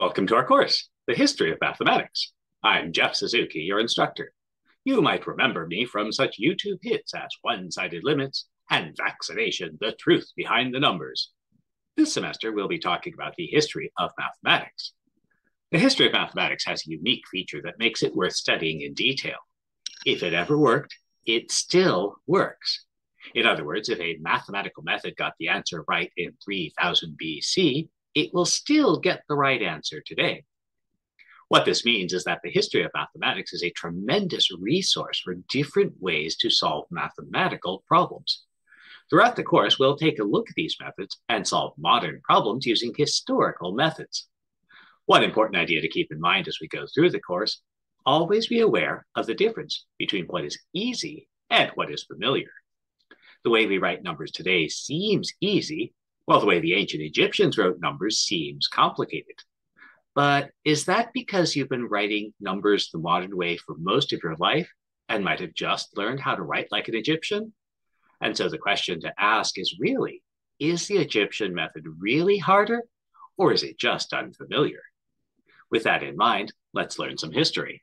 Welcome to our course, The History of Mathematics. I'm Jeff Suzuki, your instructor. You might remember me from such YouTube hits as One-Sided Limits and Vaccination, The Truth Behind the Numbers. This semester, we'll be talking about the history of mathematics. The history of mathematics has a unique feature that makes it worth studying in detail. If it ever worked, it still works. In other words, if a mathematical method got the answer right in 3000 BC, it will still get the right answer today. What this means is that the history of mathematics is a tremendous resource for different ways to solve mathematical problems. Throughout the course, we'll take a look at these methods and solve modern problems using historical methods. One important idea to keep in mind as we go through the course, always be aware of the difference between what is easy and what is familiar. The way we write numbers today seems easy, while the way the ancient Egyptians wrote numbers seems complicated. But is that because you've been writing numbers the modern way for most of your life and might have just learned how to write like an Egyptian? And so the question to ask is really, is the Egyptian method really harder or is it just unfamiliar? With that in mind, let's learn some history.